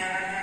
Yeah.